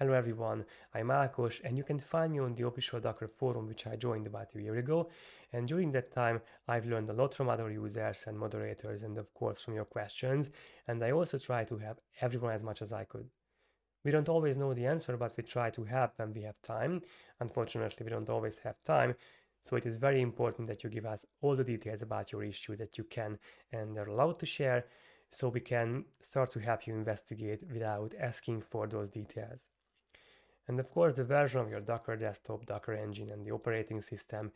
Hello everyone, I'm Ákos and you can find me on the official Docker forum which I joined about a year ago and during that time I've learned a lot from other users and moderators and of course from your questions and I also try to help everyone as much as I could. We don't always know the answer but we try to help when we have time. Unfortunately we don't always have time so it is very important that you give us all the details about your issue that you can and are allowed to share so we can start to help you investigate without asking for those details. And of course, the version of your Docker desktop, Docker engine, and the operating system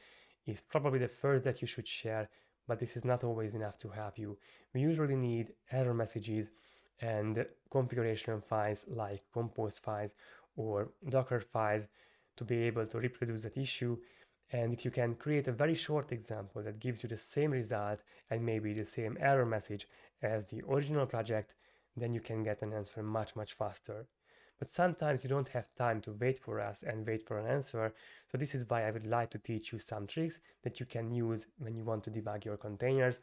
is probably the first that you should share, but this is not always enough to help you. We usually need error messages and configuration files like compose files or Docker files to be able to reproduce that issue. And if you can create a very short example that gives you the same result and maybe the same error message as the original project, then you can get an answer much, much faster. But sometimes you don't have time to wait for us and wait for an answer. So this is why I would like to teach you some tricks that you can use when you want to debug your containers.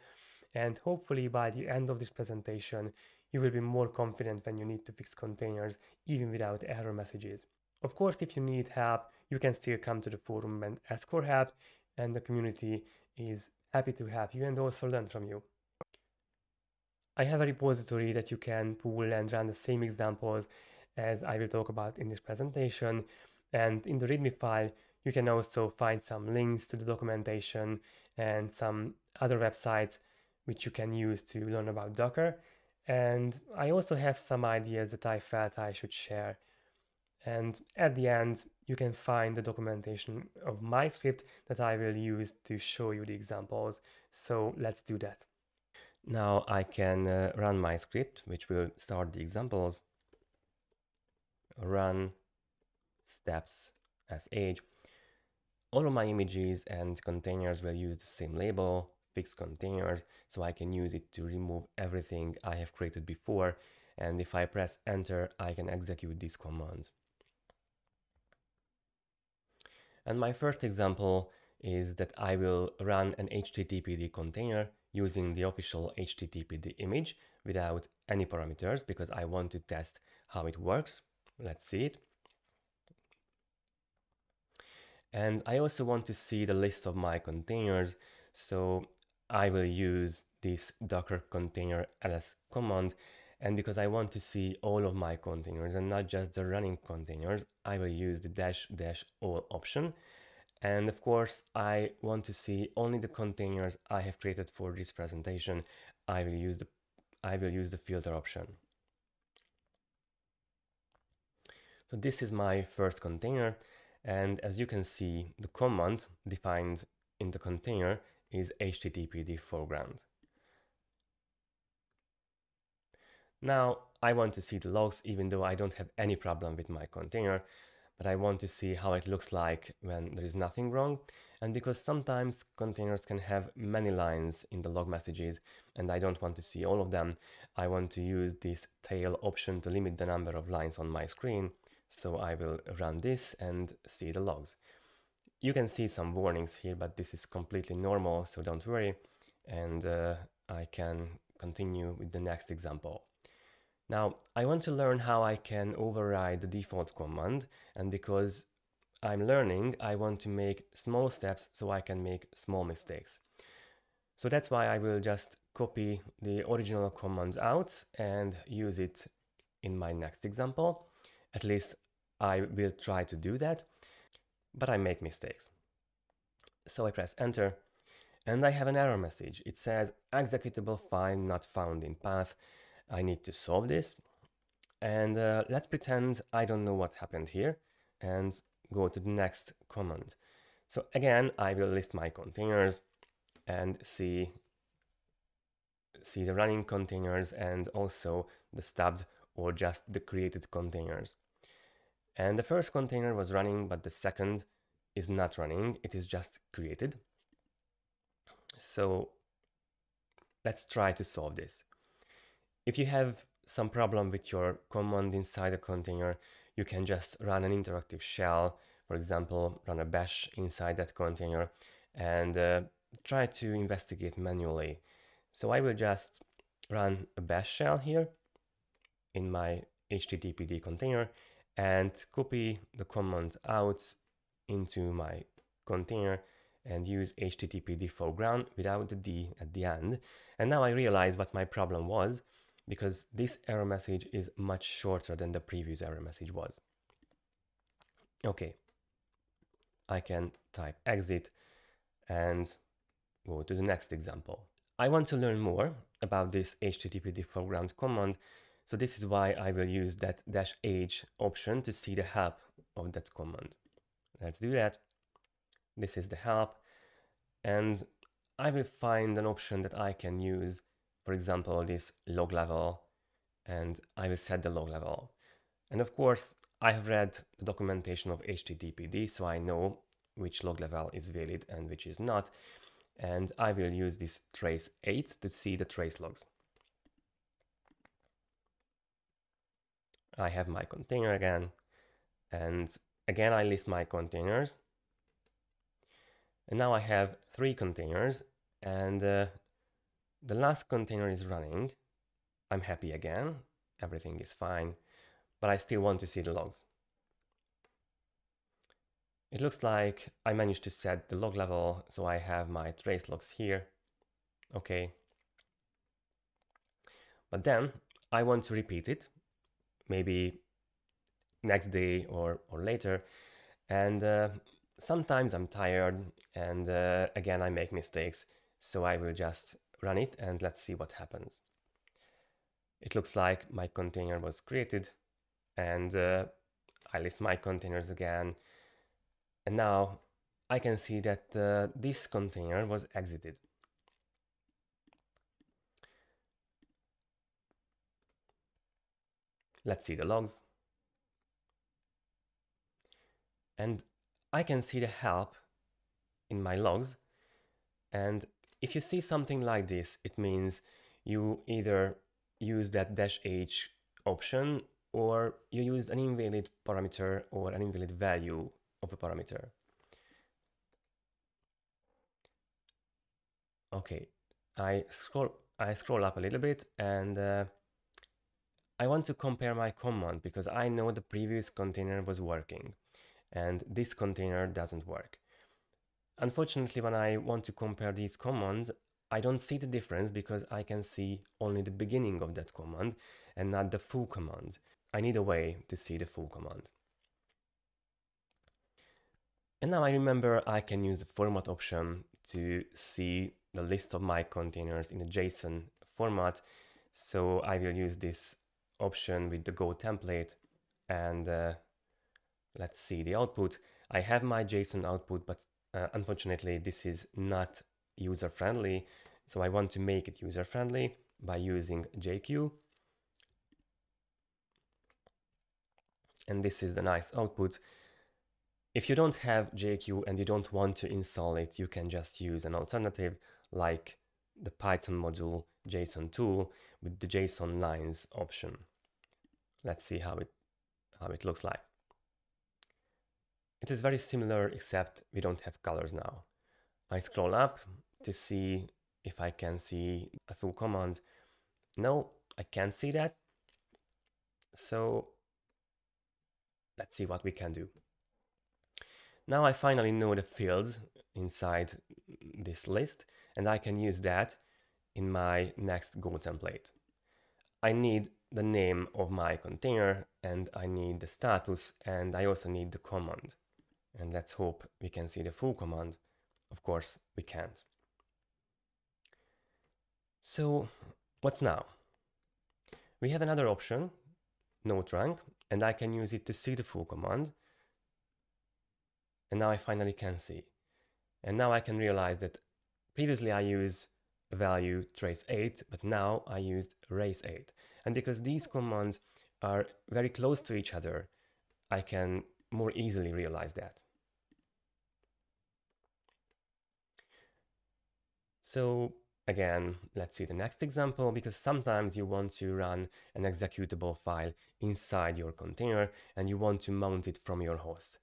And hopefully by the end of this presentation, you will be more confident when you need to fix containers, even without error messages. Of course, if you need help, you can still come to the forum and ask for help, and the community is happy to help you and also learn from you. I have a repository that you can pull and run the same examples as I will talk about in this presentation. And in the README file, you can also find some links to the documentation and some other websites which you can use to learn about Docker. And I also have some ideas that I felt I should share. And at the end, you can find the documentation of my script that I will use to show you the examples. So let's do that. Now I can uh, run my script, which will start the examples run steps as age. All of my images and containers will use the same label, fixed containers, so I can use it to remove everything I have created before. And if I press enter, I can execute this command. And my first example is that I will run an HTTPD container using the official HTTPD image without any parameters because I want to test how it works. Let's see it. And I also want to see the list of my containers. So I will use this docker container ls command. And because I want to see all of my containers and not just the running containers, I will use the dash dash all option. And of course, I want to see only the containers I have created for this presentation. I will use the I will use the filter option. So this is my first container. And as you can see, the command defined in the container is httpd foreground. Now I want to see the logs even though I don't have any problem with my container, but I want to see how it looks like when there is nothing wrong. And because sometimes containers can have many lines in the log messages and I don't want to see all of them, I want to use this tail option to limit the number of lines on my screen. So I will run this and see the logs. You can see some warnings here, but this is completely normal, so don't worry. And uh, I can continue with the next example. Now, I want to learn how I can override the default command, and because I'm learning, I want to make small steps so I can make small mistakes. So that's why I will just copy the original command out and use it in my next example. At least I will try to do that, but I make mistakes. So I press enter and I have an error message. It says executable file not found in path. I need to solve this. And uh, let's pretend I don't know what happened here and go to the next command. So again, I will list my containers and see, see the running containers and also the stubbed or just the created containers. And the first container was running, but the second is not running. It is just created. So let's try to solve this. If you have some problem with your command inside a container, you can just run an interactive shell. For example, run a bash inside that container and uh, try to investigate manually. So I will just run a bash shell here in my HTTPD container and copy the command out into my container and use http default ground without the d at the end. And now I realize what my problem was because this error message is much shorter than the previous error message was. Okay, I can type exit and go to the next example. I want to learn more about this httpd foreground command, so this is why I will use that dash h option to see the help of that command. Let's do that. This is the help, and I will find an option that I can use, for example, this log level, and I will set the log level. And of course, I have read the documentation of HTTPD, so I know which log level is valid and which is not. And I will use this trace 8 to see the trace logs. I have my container again. And again, I list my containers. And now I have three containers and uh, the last container is running. I'm happy again. Everything is fine, but I still want to see the logs. It looks like I managed to set the log level, so I have my trace logs here. Okay. But then I want to repeat it, maybe next day or, or later. And uh, sometimes I'm tired and uh, again I make mistakes. So I will just run it and let's see what happens. It looks like my container was created and uh, I list my containers again and now I can see that uh, this container was exited. Let's see the logs. And I can see the help in my logs. And if you see something like this, it means you either use that dash h option or you use an invalid parameter or an invalid value of a parameter. Okay, I scroll I scroll up a little bit and uh, I want to compare my command because I know the previous container was working and this container doesn't work. Unfortunately, when I want to compare these commands, I don't see the difference because I can see only the beginning of that command and not the full command. I need a way to see the full command. And now I remember I can use the format option to see the list of my containers in a JSON format. So I will use this option with the Go template and uh, let's see the output. I have my JSON output, but uh, unfortunately this is not user friendly. So I want to make it user friendly by using JQ. And this is the nice output. If you don't have JQ and you don't want to install it, you can just use an alternative like the Python module JSON tool with the JSON lines option. Let's see how it, how it looks like. It is very similar except we don't have colors now. I scroll up to see if I can see a full command. No, I can't see that. So let's see what we can do. Now I finally know the fields inside this list and I can use that in my next Go template. I need the name of my container and I need the status and I also need the command. And let's hope we can see the full command. Of course, we can't. So what's now? We have another option, no trunc, and I can use it to see the full command and now I finally can see. And now I can realize that previously I used value trace 8, but now I used race 8. And because these commands are very close to each other, I can more easily realize that. So again, let's see the next example, because sometimes you want to run an executable file inside your container and you want to mount it from your host.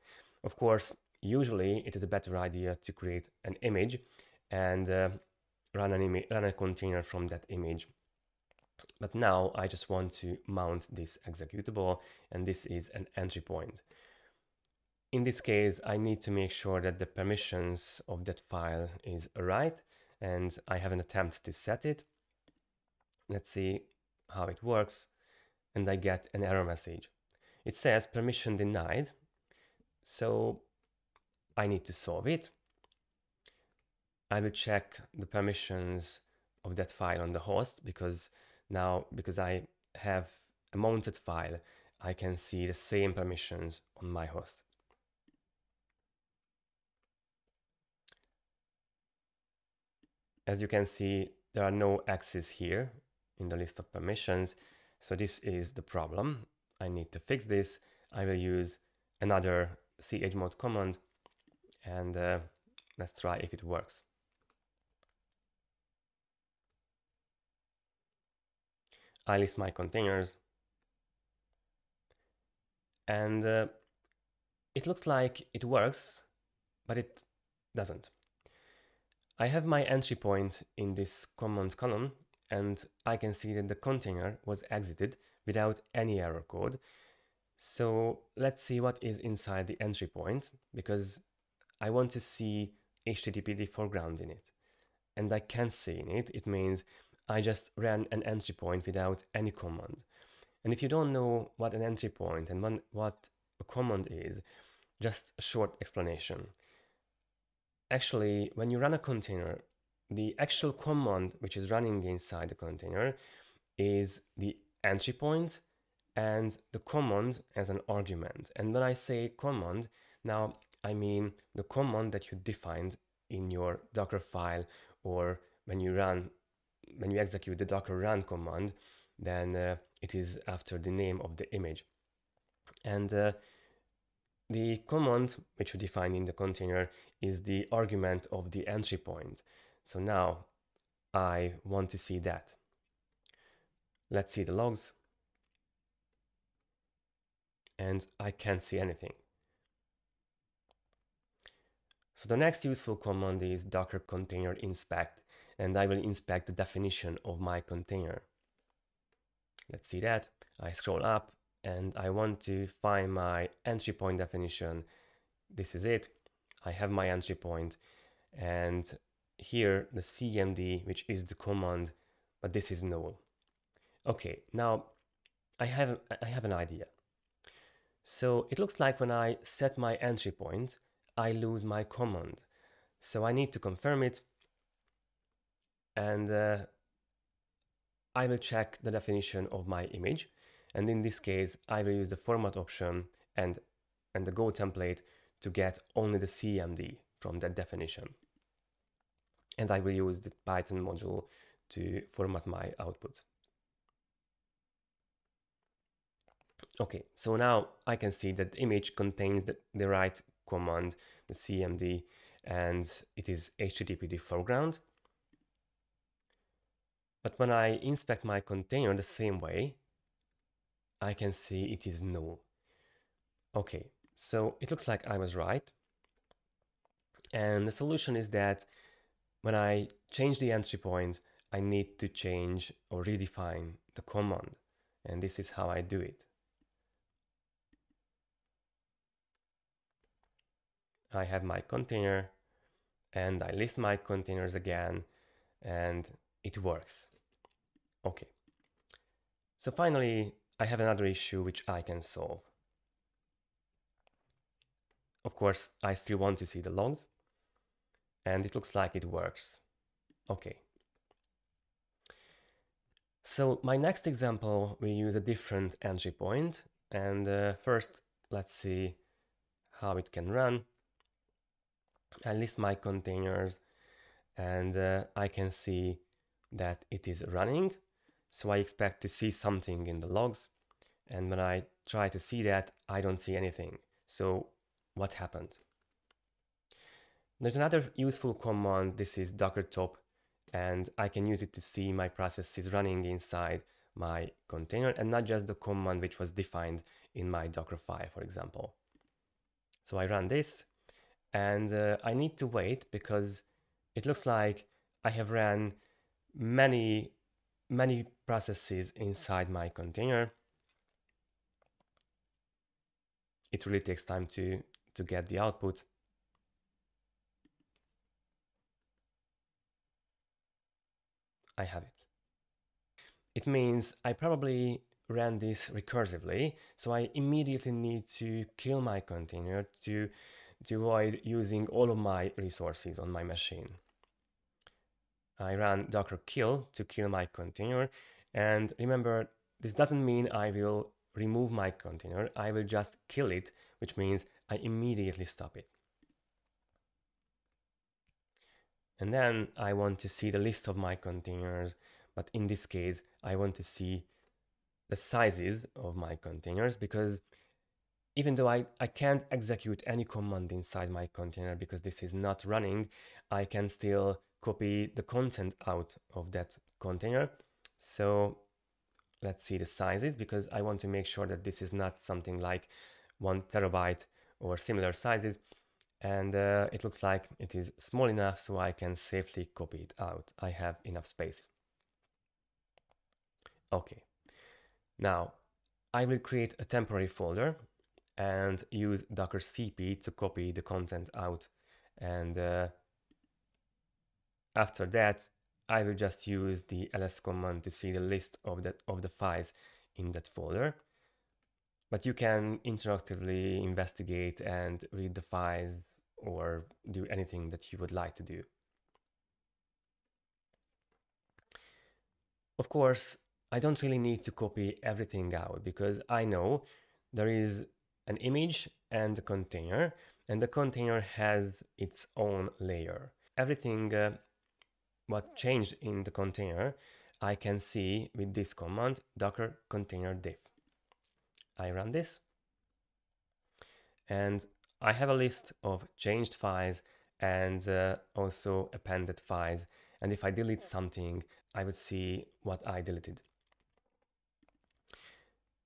Of course, usually it is a better idea to create an image and uh, run an image, run a container from that image. But now I just want to mount this executable and this is an entry point. In this case, I need to make sure that the permissions of that file is right and I have an attempt to set it. Let's see how it works and I get an error message. It says permission denied, so I need to solve it. I will check the permissions of that file on the host because now, because I have a mounted file, I can see the same permissions on my host. As you can see, there are no X's here in the list of permissions. So this is the problem. I need to fix this. I will use another chmod command and uh, let's try if it works. I list my containers and uh, it looks like it works, but it doesn't. I have my entry point in this command column and I can see that the container was exited without any error code. So let's see what is inside the entry point because I want to see HTTPD foreground in it. And I can't see in it. It means I just ran an entry point without any command. And if you don't know what an entry point and what a command is, just a short explanation. Actually, when you run a container, the actual command which is running inside the container is the entry point and the command as an argument. And when I say command, now I mean the command that you defined in your Docker file or when you run when you execute the docker run command, then uh, it is after the name of the image. And uh, the command which you define in the container is the argument of the entry point. So now I want to see that. Let's see the logs. And I can't see anything. So the next useful command is docker container inspect and I will inspect the definition of my container. Let's see that. I scroll up and I want to find my entry point definition. This is it. I have my entry point and here the cmd, which is the command, but this is null. Okay, now I have, I have an idea. So it looks like when I set my entry point, I lose my command. So I need to confirm it and uh, I will check the definition of my image. And in this case, I will use the format option and, and the Go template to get only the CMD from that definition. And I will use the Python module to format my output. Okay, so now I can see that the image contains the, the right command, the CMD, and it is HTTPD foreground. But when I inspect my container the same way, I can see it is null. Okay, so it looks like I was right. And the solution is that when I change the entry point, I need to change or redefine the command. And this is how I do it. I have my container and I list my containers again and it works. Okay. So finally, I have another issue which I can solve. Of course, I still want to see the logs and it looks like it works. Okay. So my next example, we use a different entry point and uh, first let's see how it can run. I list my containers and uh, I can see that it is running so I expect to see something in the logs. And when I try to see that, I don't see anything. So what happened? There's another useful command. This is docker top, and I can use it to see my processes running inside my container and not just the command which was defined in my Docker file, for example. So I run this and uh, I need to wait because it looks like I have ran many many processes inside my container. It really takes time to, to get the output. I have it. It means I probably ran this recursively, so I immediately need to kill my container to, to avoid using all of my resources on my machine. I run docker kill to kill my container, and remember, this doesn't mean I will remove my container, I will just kill it, which means I immediately stop it. And then I want to see the list of my containers, but in this case, I want to see the sizes of my containers because even though I, I can't execute any command inside my container because this is not running, I can still copy the content out of that container. So let's see the sizes because I want to make sure that this is not something like one terabyte or similar sizes. And uh, it looks like it is small enough so I can safely copy it out. I have enough space. Okay, now I will create a temporary folder and use docker cp to copy the content out. And uh, after that, I will just use the ls command to see the list of, that, of the files in that folder. But you can interactively investigate and read the files or do anything that you would like to do. Of course, I don't really need to copy everything out because I know there is an image and a container and the container has its own layer. Everything uh, what changed in the container I can see with this command docker container diff. I run this and I have a list of changed files and uh, also appended files and if I delete something I would see what I deleted.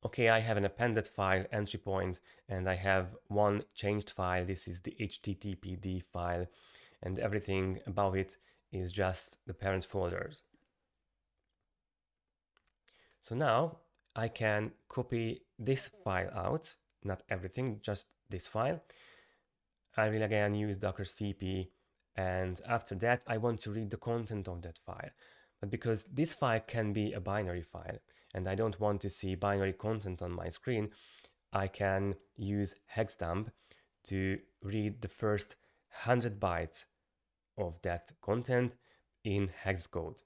Okay, I have an appended file entry point and I have one changed file. This is the httpd file and everything above it is just the parent folders. So now I can copy this file out, not everything, just this file. I will again use docker cp and after that I want to read the content of that file. But because this file can be a binary file, and I don't want to see binary content on my screen, I can use hexdump to read the first 100 bytes of that content in hex code.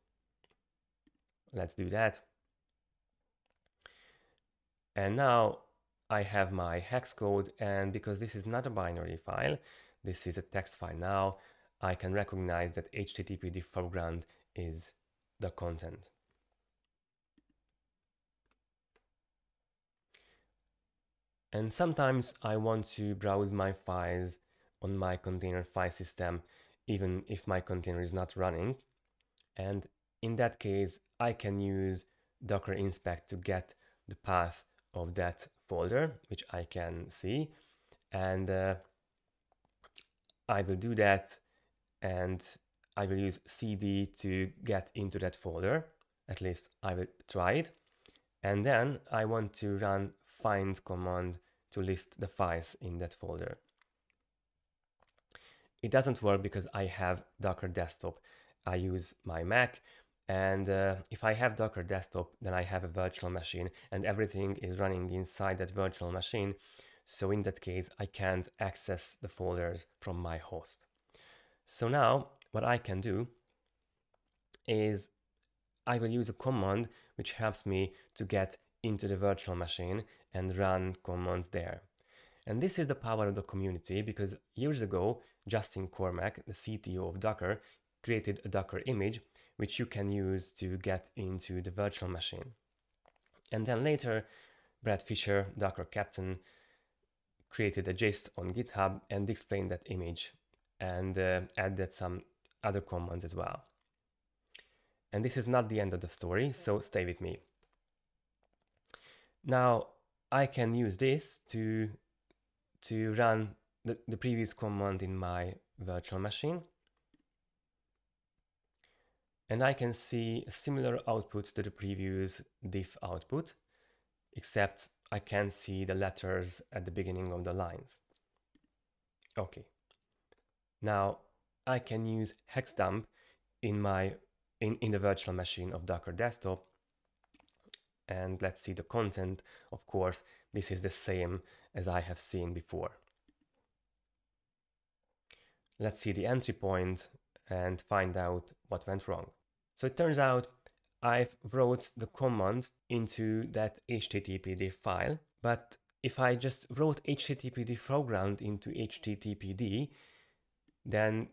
Let's do that. And now I have my hex code and because this is not a binary file, this is a text file now, I can recognize that httpd foreground is the content. And sometimes I want to browse my files on my container file system, even if my container is not running. And in that case, I can use docker inspect to get the path of that folder, which I can see. And uh, I will do that and I will use cd to get into that folder. At least I will try it. And then I want to run find command to list the files in that folder. It doesn't work because I have Docker desktop. I use my Mac and uh, if I have Docker desktop, then I have a virtual machine and everything is running inside that virtual machine. So in that case, I can't access the folders from my host. So now what I can do is I will use a command which helps me to get into the virtual machine and run commands there. And this is the power of the community because years ago, Justin Cormack, the CTO of Docker, created a Docker image which you can use to get into the virtual machine. And then later, Bret Fisher, Docker captain, created a gist on GitHub and explained that image and uh, added some other commands as well. And this is not the end of the story, so stay with me. Now, I can use this to, to run the, the previous command in my virtual machine. And I can see similar output to the previous diff output, except I can see the letters at the beginning of the lines. Okay. Now I can use hexdump in my in, in the virtual machine of Docker desktop. And let's see the content. Of course, this is the same as I have seen before. Let's see the entry point and find out what went wrong. So it turns out I've wrote the command into that HTTPD file, but if I just wrote HTTPD foreground into HTTPD, then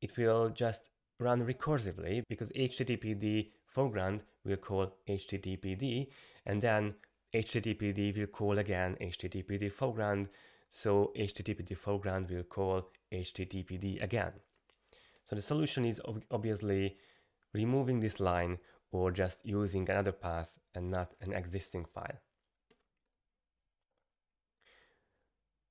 it will just run recursively because HTTPD foreground will call HTTPD and then HTTPD will call again HTTPD foreground so HTTPD foreground will call HTTPD again. So the solution is obviously removing this line or just using another path and not an existing file.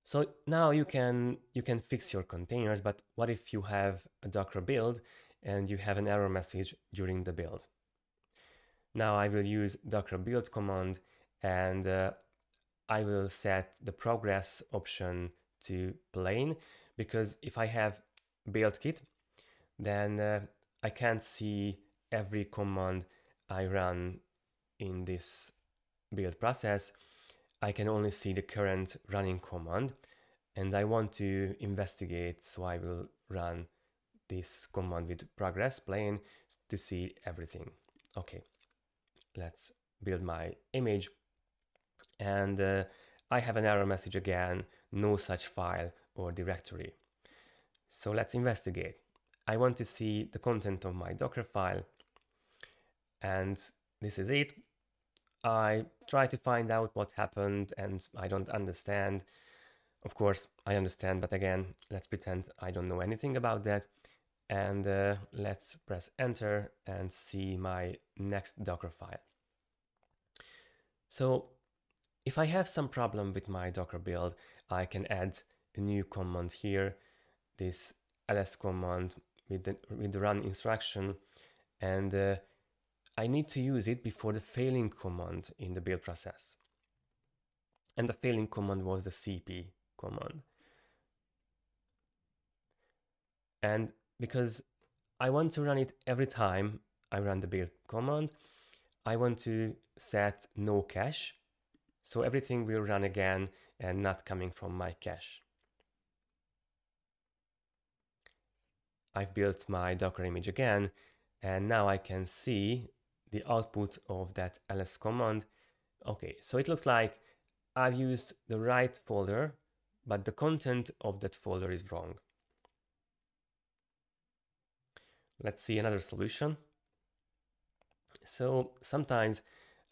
So now you can you can fix your containers, but what if you have a Docker build and you have an error message during the build? Now I will use Docker build command and uh, I will set the progress option to plain because if I have BuildKit, then uh, I can't see every command I run in this build process. I can only see the current running command and I want to investigate so I will run this command with progress plain to see everything. Okay, let's build my image and uh, I have an error message again, no such file or directory. So let's investigate. I want to see the content of my Docker file and this is it. I try to find out what happened and I don't understand. Of course, I understand, but again, let's pretend I don't know anything about that. And uh, let's press enter and see my next Docker file. So if I have some problem with my Docker build, I can add a new command here, this ls command with the, with the run instruction. And uh, I need to use it before the failing command in the build process. And the failing command was the cp command. And because I want to run it every time I run the build command, I want to set no cache. So everything will run again and not coming from my cache. I've built my Docker image again, and now I can see the output of that ls command. Okay, so it looks like I've used the right folder, but the content of that folder is wrong. Let's see another solution. So sometimes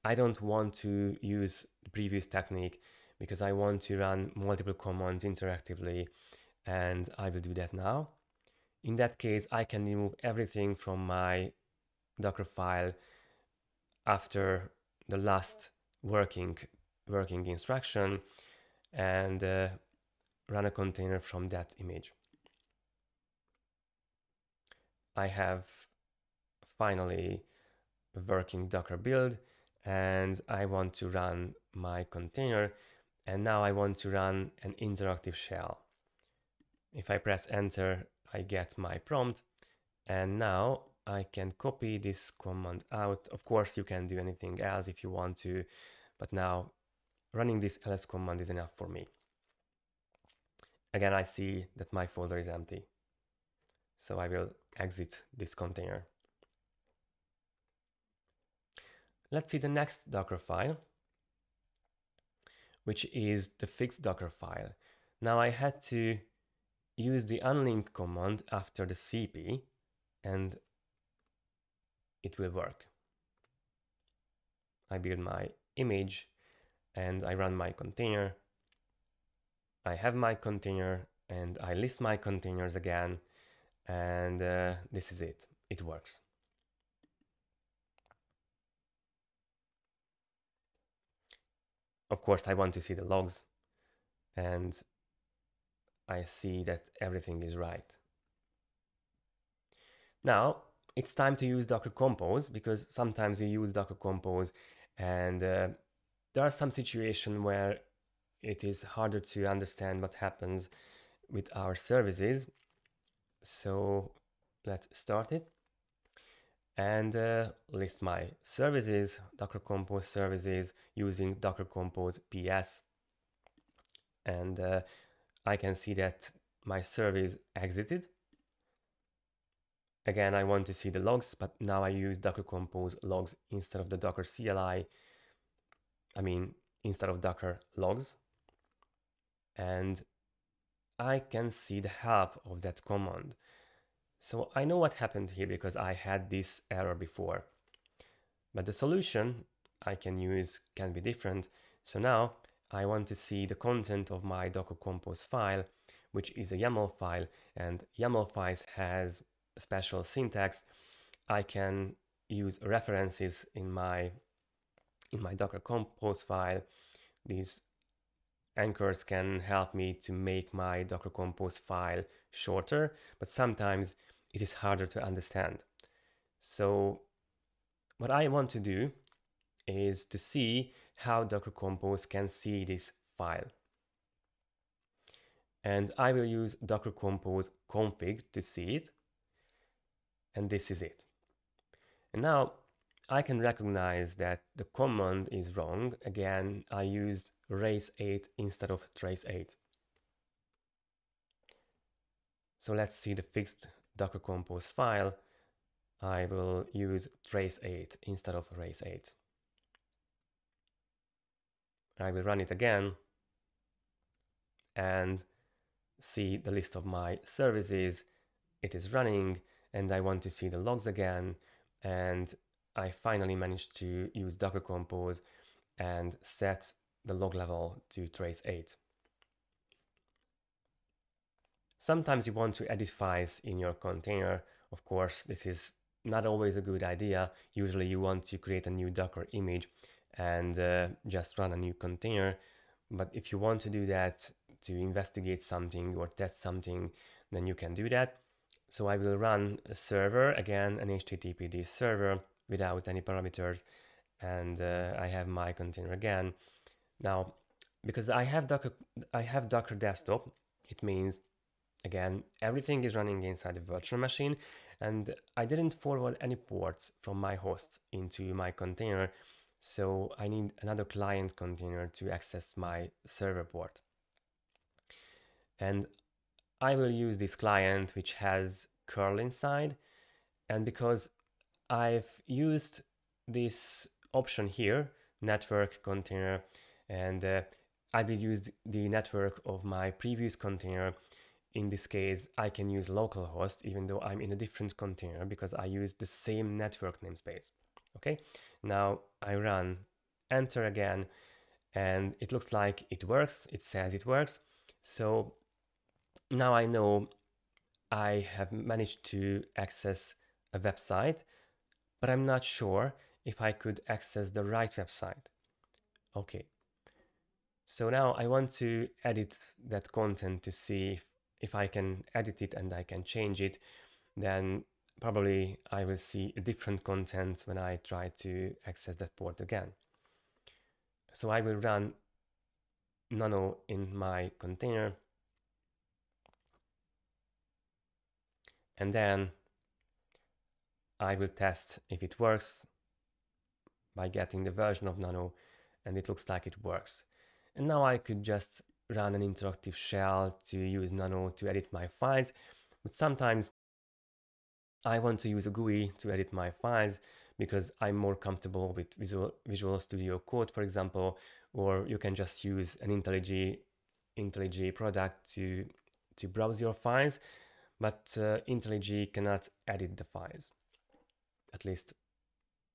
I don't want to use the previous technique because I want to run multiple commands interactively and I will do that now. In that case, I can remove everything from my Docker file after the last working working instruction and uh, run a container from that image. I have finally a working Docker build and I want to run my container and now I want to run an interactive shell. If I press enter, I get my prompt and now I can copy this command out. Of course, you can do anything else if you want to, but now running this ls command is enough for me. Again, I see that my folder is empty. So I will exit this container. Let's see the next Docker file, which is the fixed Docker file. Now I had to use the unlink command after the cp and it will work. I build my image and I run my container. I have my container and I list my containers again and uh, this is it. It works. Of course, I want to see the logs and I see that everything is right. Now, it's time to use Docker Compose because sometimes you use Docker Compose and uh, there are some situations where it is harder to understand what happens with our services. So let's start it and uh, list my services, Docker Compose services using Docker Compose PS. And uh, I can see that my service exited. Again, I want to see the logs, but now I use Docker Compose logs instead of the Docker CLI. I mean, instead of Docker logs. And I can see the help of that command. So I know what happened here because I had this error before. But the solution I can use can be different. So now I want to see the content of my Docker Compose file, which is a YAML file, and YAML files has a special syntax. I can use references in my in my Docker Compose file. These anchors can help me to make my Docker Compose file shorter, but sometimes it is harder to understand. So what I want to do is to see how Docker Compose can see this file. And I will use Docker Compose config to see it. And this is it. And now I can recognize that the command is wrong. Again, I used race8 instead of trace8. So let's see the fixed Docker Compose file, I will use trace8 instead of race8. I will run it again and see the list of my services. It is running and I want to see the logs again. And I finally managed to use Docker Compose and set the log level to trace8. Sometimes you want to edit files in your container. Of course, this is not always a good idea. Usually you want to create a new Docker image and uh, just run a new container. But if you want to do that to investigate something or test something, then you can do that. So I will run a server, again, an HTTPD server without any parameters. And uh, I have my container again. Now, because I have Docker, I have Docker desktop, it means Again, everything is running inside the virtual machine and I didn't forward any ports from my host into my container. So I need another client container to access my server port. And I will use this client which has curl inside. And because I've used this option here, network container, and uh, I will use the network of my previous container in this case, I can use localhost even though I'm in a different container because I use the same network namespace. Okay, now I run enter again and it looks like it works. It says it works. So now I know I have managed to access a website, but I'm not sure if I could access the right website. Okay. So now I want to edit that content to see if if I can edit it and I can change it, then probably I will see a different content when I try to access that port again. So I will run nano in my container and then I will test if it works by getting the version of nano and it looks like it works. And now I could just run an interactive shell to use Nano to edit my files, but sometimes I want to use a GUI to edit my files because I'm more comfortable with Visual, Visual Studio Code, for example, or you can just use an IntelliJ, IntelliJ product to, to browse your files, but uh, IntelliJ cannot edit the files, at least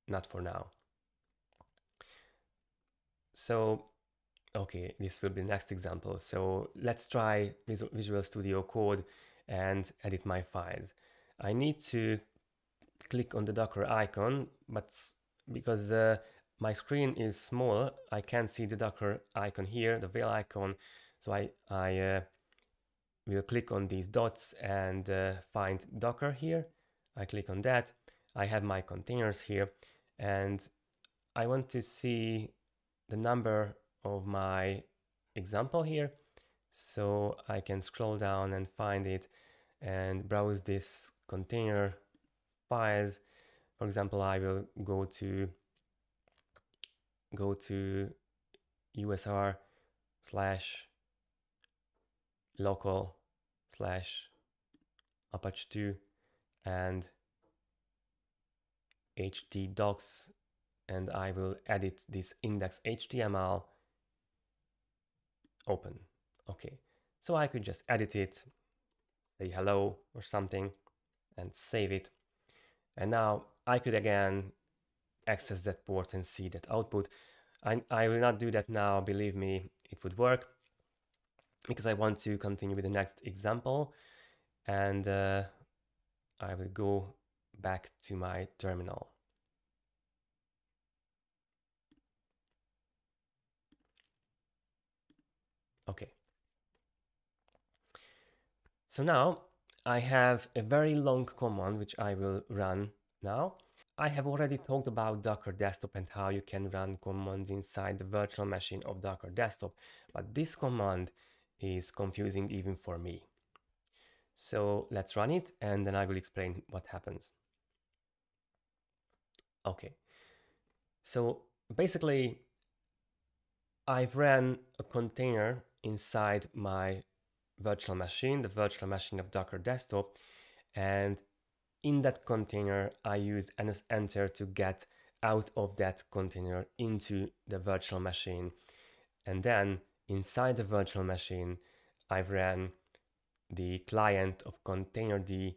not for now. So Okay, this will be the next example. So let's try Visual Studio Code and edit my files. I need to click on the Docker icon, but because uh, my screen is small, I can't see the Docker icon here, the whale icon. So I, I uh, will click on these dots and uh, find Docker here. I click on that I have my containers here and I want to see the number of my example here. So I can scroll down and find it and browse this container files. For example, I will go to go to usr slash local slash apache 2 and htdocs and I will edit this index HTML open. Okay, so I could just edit it, say hello or something and save it. And now I could again access that port and see that output. I, I will not do that now, believe me, it would work because I want to continue with the next example and uh, I will go back to my terminal. Okay. So now I have a very long command which I will run now. I have already talked about Docker Desktop and how you can run commands inside the virtual machine of Docker Desktop, but this command is confusing even for me. So let's run it and then I will explain what happens. Okay, so basically I've ran a container inside my virtual machine, the virtual machine of Docker Desktop, and in that container I used nsenter to get out of that container into the virtual machine. And then inside the virtual machine, I ran the client of containerd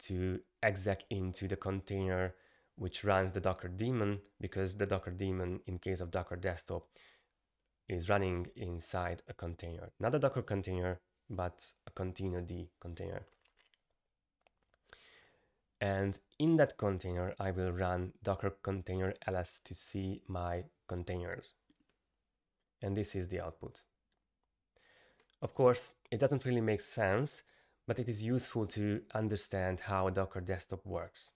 to exec into the container which runs the Docker daemon because the Docker daemon in case of Docker desktop is running inside a container. Not a Docker container, but a containerd container. And in that container, I will run docker container ls to see my containers. And this is the output. Of course, it doesn't really make sense, but it is useful to understand how Docker Desktop works.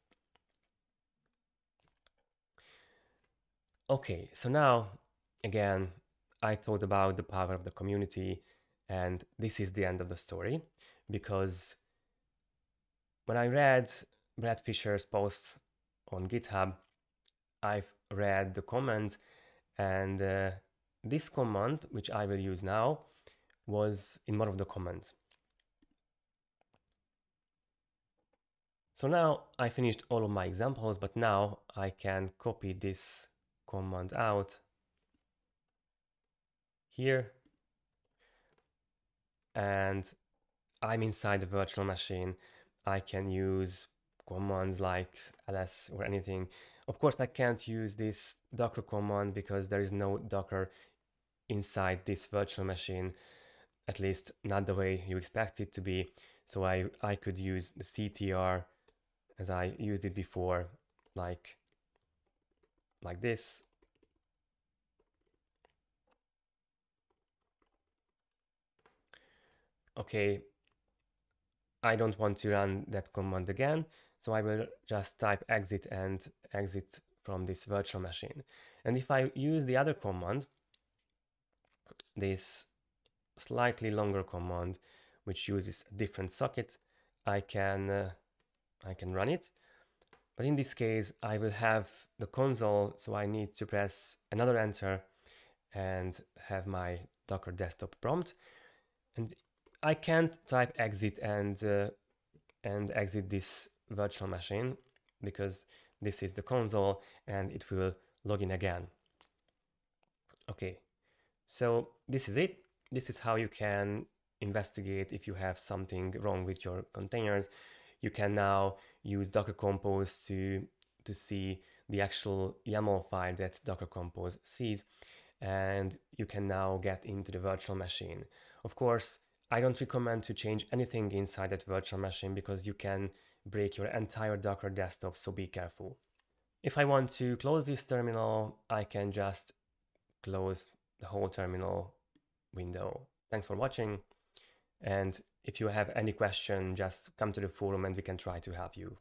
Okay, so now, again, I thought about the power of the community, and this is the end of the story, because when I read Bret Fisher's posts on GitHub, I've read the comments, and uh, this command, which I will use now, was in one of the comments. So now I finished all of my examples, but now I can copy this command out here. And I'm inside the virtual machine. I can use commands like ls or anything. Of course, I can't use this docker command because there is no docker inside this virtual machine at least not the way you expect it to be. So I, I could use the CTR as I used it before, like, like this. Okay, I don't want to run that command again, so I will just type exit and exit from this virtual machine. And if I use the other command, this slightly longer command which uses a different socket, I can, uh, I can run it. But in this case, I will have the console, so I need to press another enter and have my Docker desktop prompt. And I can't type exit and, uh, and exit this virtual machine because this is the console and it will log in again. Okay, so this is it. This is how you can investigate if you have something wrong with your containers. You can now use Docker Compose to, to see the actual YAML file that Docker Compose sees, and you can now get into the virtual machine. Of course, I don't recommend to change anything inside that virtual machine because you can break your entire Docker desktop, so be careful. If I want to close this terminal, I can just close the whole terminal window. Thanks for watching. And if you have any question, just come to the forum and we can try to help you.